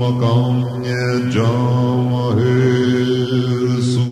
Makam Jawahe